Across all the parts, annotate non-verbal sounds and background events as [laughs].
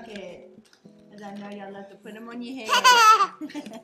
Okay. Because I know y'all love to put them on your head.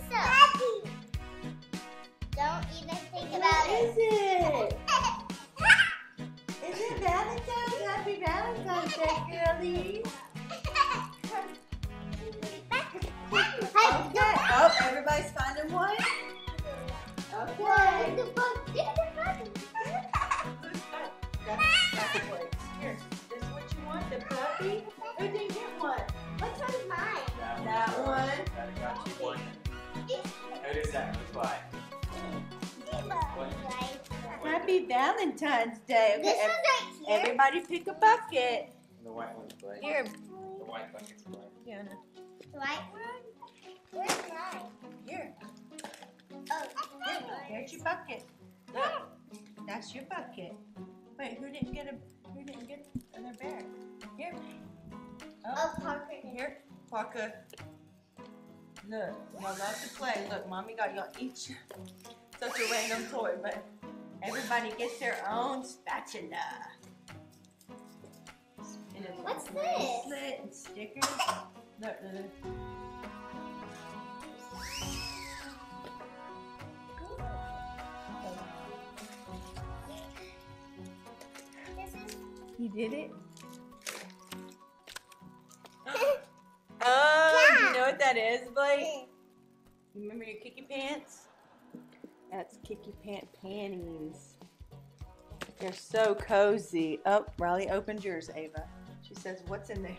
Don't get the stuff. Bappy. Don't even think about What is it. it? Is it Valentine's? Happy Valentine's Day, girlies. Okay. Oh, everybody's finding one? Okay. That's, that's the place. Here, this is what you want, the puppy? Who didn't get one? Which one's mine? That one. That got you one. How does that look like? Happy Valentine's Day. Okay, This ev- right here. everybody pick a bucket. The white one's black. Here. The white bucket's black. Here. The white one? Where's mine? Here. Oh, Here, Here's your bucket. Look, that's your bucket. Wait, who didn't get a? Who didn't get another bear? Here. Oh, oh, Parker. here, Parker. Look, y'all love to play. Look, mommy got y'all each such a random toy, but everybody gets their own spatula. And a What's this? bracelet and stickers. Look, look. You did it? [laughs] that is, Blayke? You remember your kicky pants? That's kicky pant panties. They're so cozy. Oh, Riley opened yours, Ava. She says, what's in there?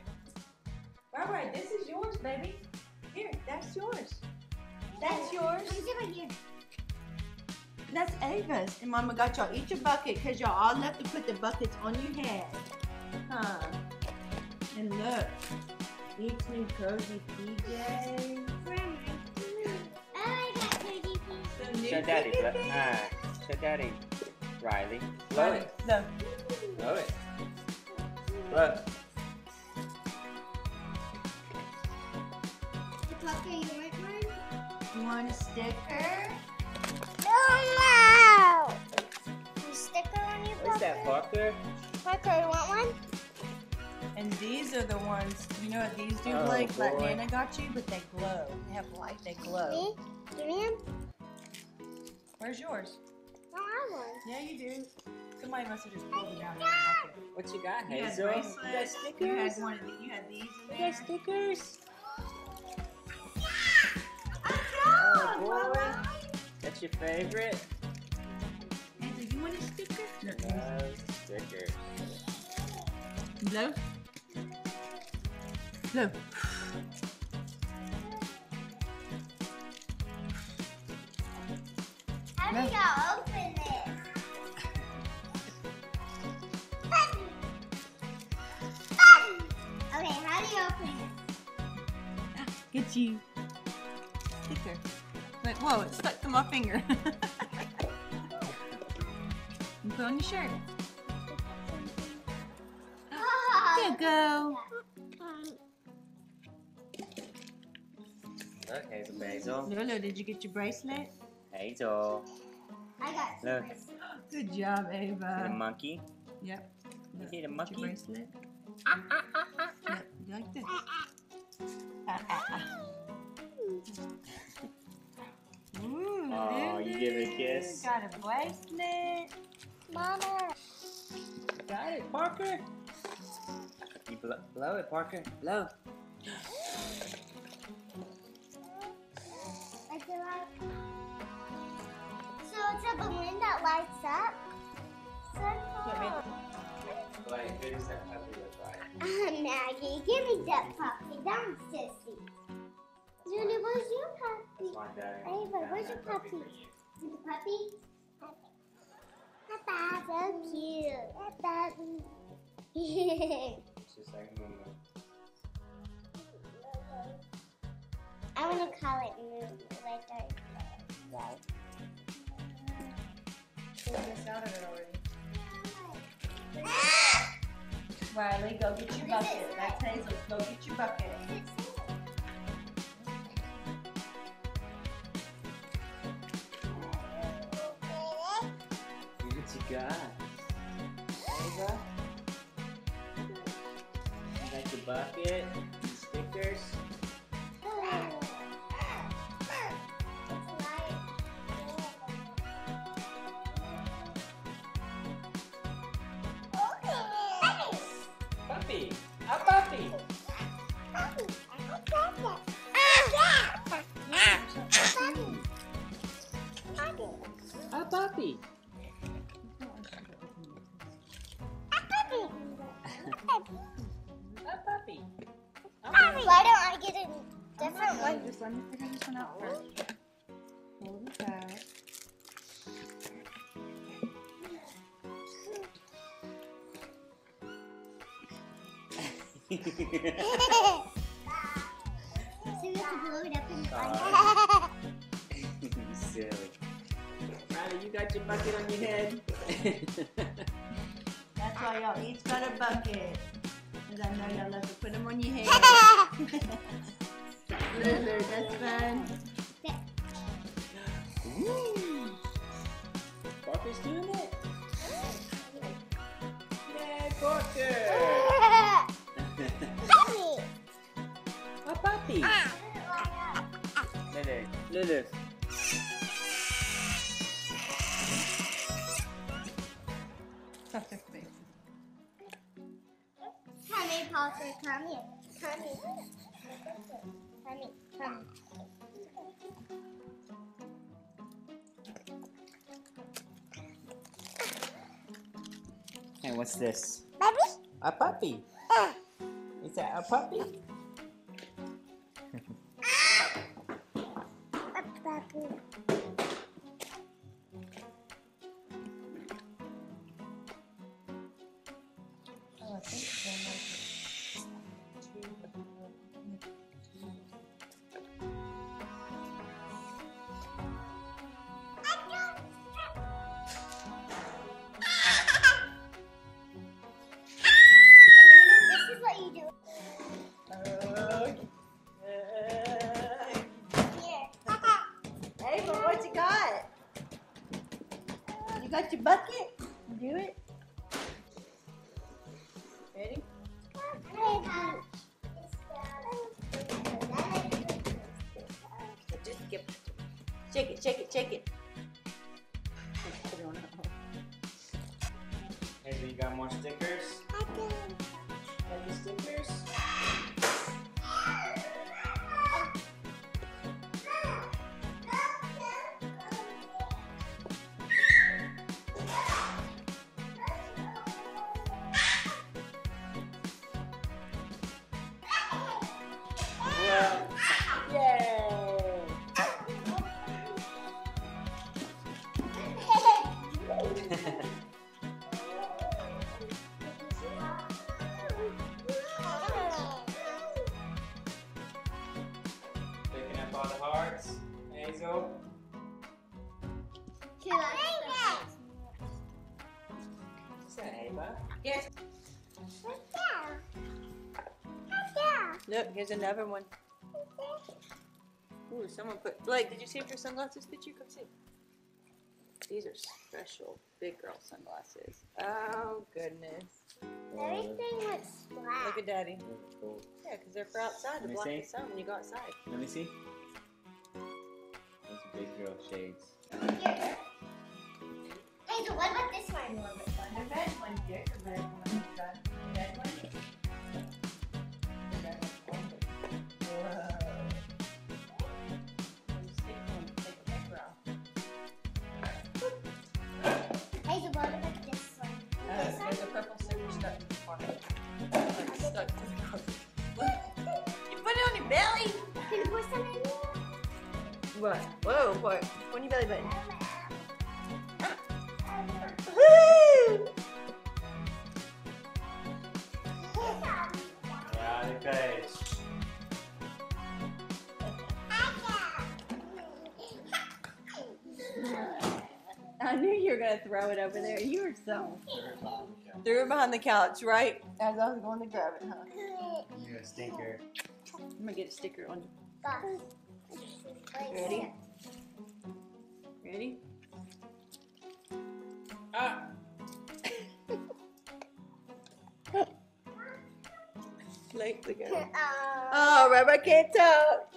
All right, this is yours, baby. Here, that's yours. That's yours. Let me see right here. That's Ava's. And Mama got y'all each a bucket because y'all all left to put the buckets on your head. Huh. And look, each new cozy PJs. Oh, I got cookie pieces. Show daddy. Kiki Blo- pants. ah, show daddy. Riley. Blow it. No. Blow it. Blow. The Parker, you want one? You want a sticker? No, no. You sticker on your What's that, Parker? Parker, you want one? And these are the ones, you know what these do, Oh, Blayke? Like boy. Nana got you, but they glow. They have light, they glow. Me? Give me him. Where's yours? No, I want. Yeah, you do. Somebody must have just pulled it out of the bucket. What you got, You had Hazel? You got bracelets. You stickers? had one of the, you had these in You got stickers? Oh, boy. That's your favorite? Hazel, you want a sticker? No. Love stickers. Blow. Blow. How No. do y'all open this? Okay, how do you open it? Get you. Sticker. Wait, whoa, it stuck to my finger. [laughs] you put on your shirt. Ah. There you go. Look, Hazel Basil. Lolo, did you get your bracelet? Hazel. I got two Look. Good job, Get a Ava. monkey. Yep. You Look, get a get monkey? Your bracelet. Yep, you like this. Ah, ah, ah. Ooh, Aw, you give it a Lulu kiss? Got a bracelet. Mama. Got it, Parker. You blow, blow it, Parker. Blow. [gasps] So it's a balloon that lights up. So cool. Like, who's that puppy look like? Uh, Maggie, give me that puppy. Don't sissy. Lulu, where's your puppy? That's my daddy. Ava, where's your puppy puppy? The puppy? cute. It's just like Moo I want to call it Moo like that. Riley, go get your bucket. That's Hazel. Go get your bucket. What you got? Ava? You got your bucket, So we have to blow it up in Aw. Uh, silly. Riley, you got your bucket on your head? That's why y'all each got a bucket. Because I know y'all love to put them on your head. [laughs] Lulu, that's fun. Woo! Parker's doing it? Yay, Parker! Lulu, Lulu. Come here, Parker. Come here. Come here. Come here. Hey, what's this? Baby. A puppy. Is that a puppy? Oh, Yes. Look, here's another one. Ooh, someone put. Blayke, did you save your sunglasses? Did you come see? These are special big girl sunglasses. Oh goodness! Everything looks Look at Daddy. That's cool. Yeah, because they're for outside to Let me block see. the sun when you go outside. Let me see. Those are big girl shades. Here. Hazel, what about this one? The red one, dear. The red one. The red one. Red one. Whoa. Stick one. Take a picture off. Hazel, what about this one? Uh, This one? there's a purple sticker stuck to the corner. Stuck to the corner. Look. [laughs] You put it on your belly. Can you pour some in? What? Whoa, what? On your belly button. Throw it over there. You were so. Threw it behind the couch, right as I was going to grab it, huh? You're a stinker. I'm gonna get a sticker on you. Boss. Ready? Ready? Ah! Like the Uh, Oh, Rabbi can't talk.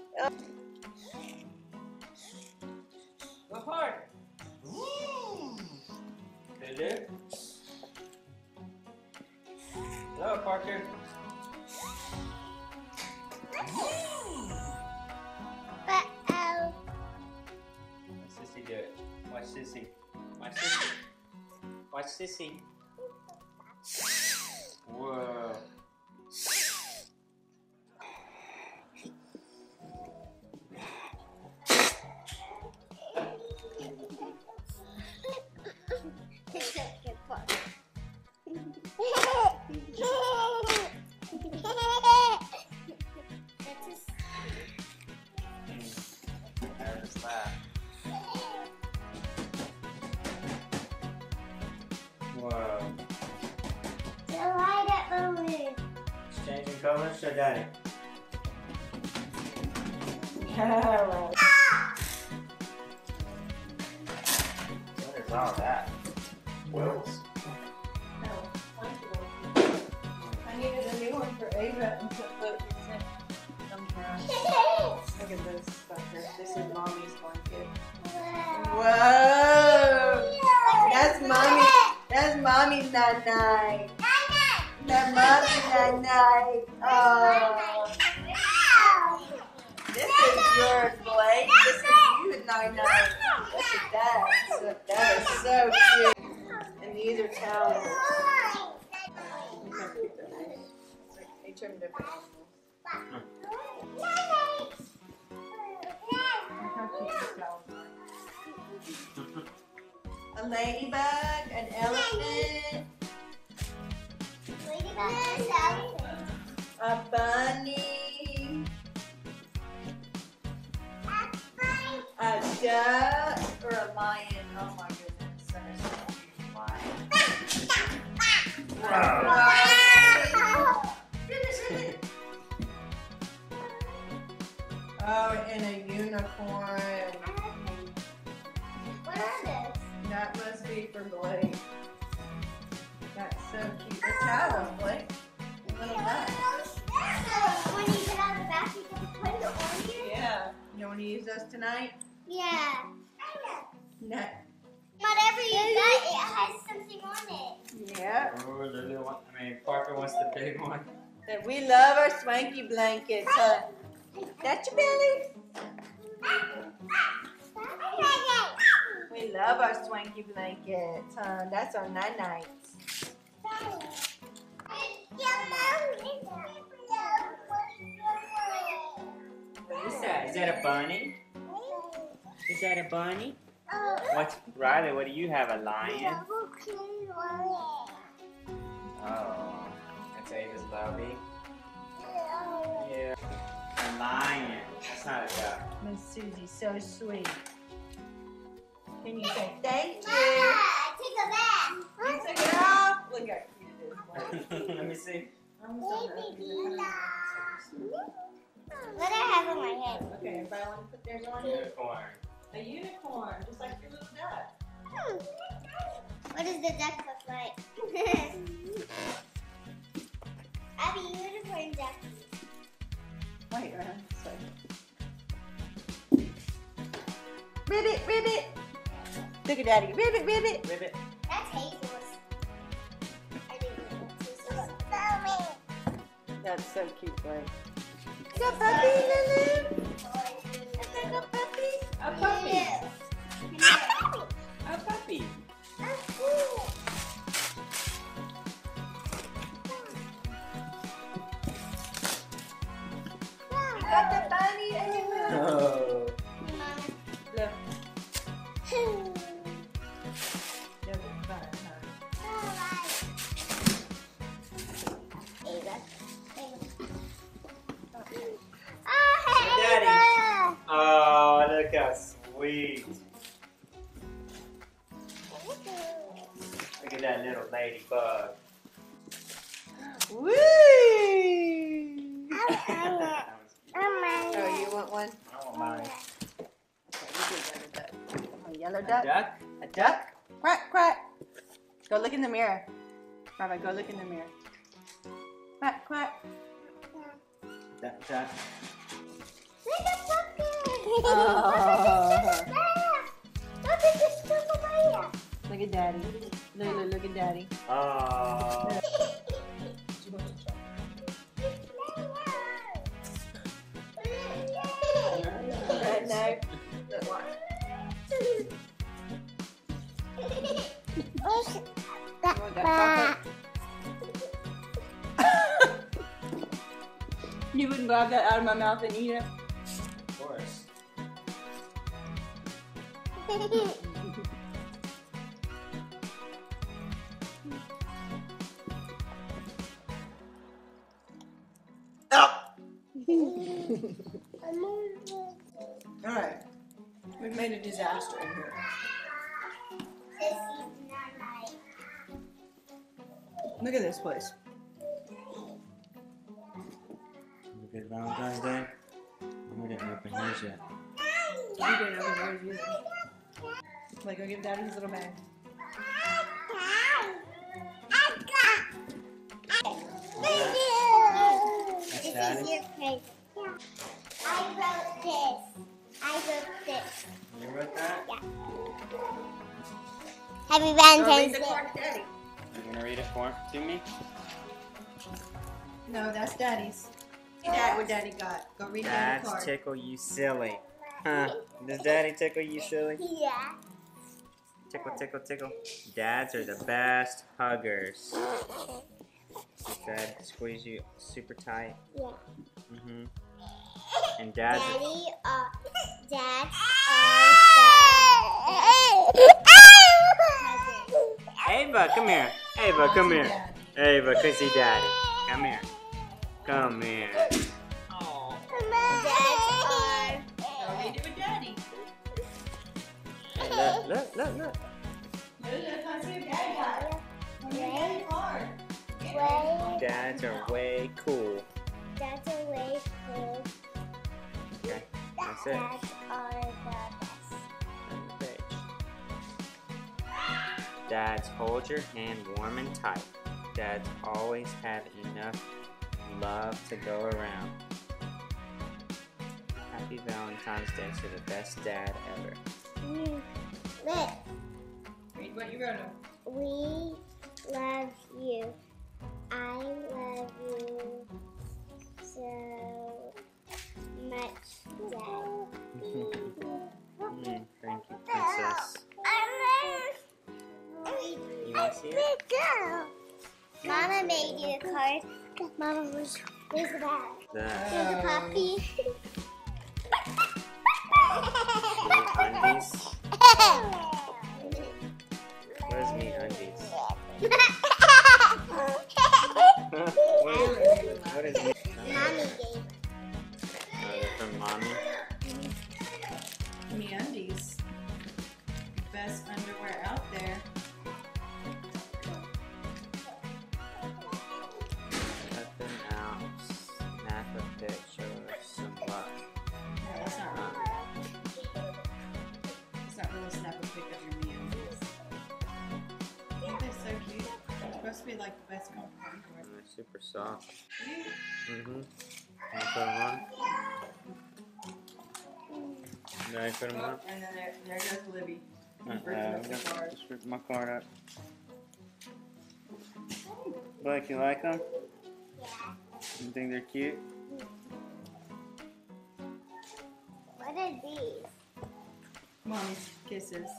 New one for Ava and put both in somewhere. [laughs] Look at this sucker. This is mommy's blanket. Whoa! That's mommy. That's mommy's night night. That mommy's night night. Oh. This is yours, Blayke. This is you night night. Look at that. That is so cute. And these are towels. Like, Each of them different animals. Look how cute these towels are. A ladybug, an elephant, a bunny, a duck, or a lion. Oh my goodness. That is so. Lion. Lion. Oh, and a unicorn. What are those? That must be for Blayke. That's so cute. The towels, oh. Blayke. A little duck. When you get out of the bath, you can put it on you? Yeah. You want to use those tonight? Yeah. No. Whatever you got, it has something on it. Yeah. Oh, the little one. I mean, Parker wants the big one. We love our swanky blankets, huh? That's your belly. We love our swanky blankets, huh? That's our night night. What is that? Is that a bunny? Is that a bunny? What's Riley? What do you have? A lion? Oh, that's Ava's Bobby. Yeah. A lion. That's not a duck. Miss Susie's so sweet. Can you say thank you? Take a bath. You took it off? Look how cute it is. Let me see. I'm so happy. What I have on my head? Okay, everybody want to put theirs on? Unicorn. A unicorn, just like your little duck. What does the duck look like? [laughs] Abby, unicorn duck. Wait, uh, so. Ribbit, ribbit. Look at daddy. Ribbit, ribbit. Ribbit. That's Hazel's. I didn't know that's That's so cute, Blayke. Is that puppy, Lulu? Mommy. Is that a puppy? A Yeah. A yellow A duck. duck? A duck? Quack, quack. Go look in the mirror. Baba, go look in the mirror. Quack, quack. Duck, duck. Look at puppy. Oh. Look at this little Maya. Look daddy. Look at daddy. Oh. You wouldn't grab that out of my mouth and eat it? Of course. Alright. We've made a disaster in here. Look at this place. Look at Valentine's Day. We didn't open his yet. You didn't open yours either. Like, go give daddy his little bag. This is your face. I wrote this. I wrote this. You wrote that? Happy Go read Valentine's the Day. daddy. You gonna read it for to me? No, that's daddy's. Dad, what daddy got? Go read daddy's Dads card. tickle you silly. Huh? Does daddy tickle you silly? Yeah. Tickle, tickle, tickle. Dads are the best huggers. Dad squeeze you super tight? Yeah. Mm-hmm. And dads are Daddy, uh, Dad, [laughs] are the Ava, come here. Ava, come here. Ava, come see daddy. Come here. Come here. Oh. Dads Go read it with daddy. Hey, look, look, look, look. Look, look, I see what daddy got. are Read daddy's card. way, Dads are way cool. dads are way cool. Okay, that's it. Dads hold your hand warm and tight. Dads always have enough love to go around. Happy Valentine's Day to the best dad ever. Mm. Look, Read what you wrote him. we love you. I love you so Want to see it? Mama made you a card. Mama was where's the bag? The a puppy. [laughs] [laughs] to screw my card up. Blayke, you like them? Yeah. You think they're cute? What are these? Mommy's kisses.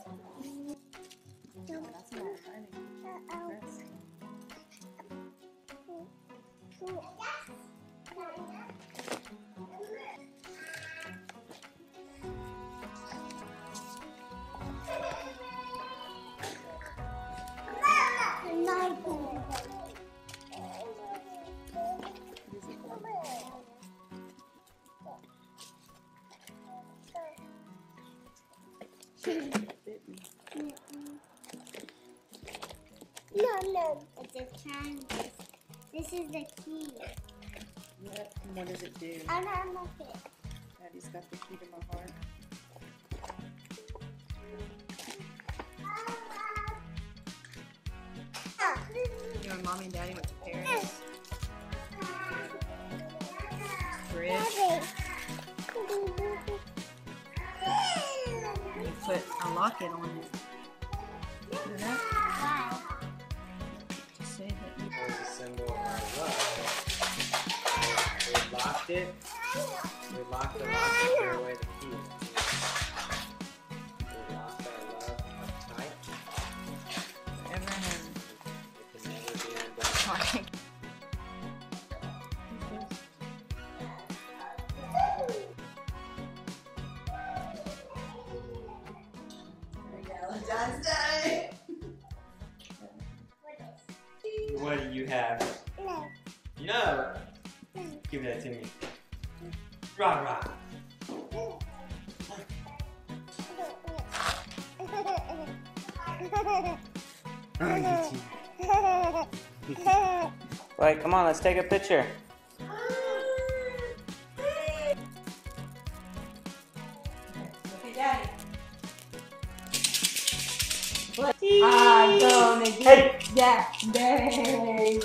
no, no. It's a triangle. This is the key. Yep. What does it do? I don't unlock it. Daddy's got the key to my heart. You know, mommy and daddy went to Paris. Bridge. A locket on it. That? To say that you. A symbol of love. We locked it. We locked Come on, let's take a picture. Look at daddy. I'm gonna get that baby.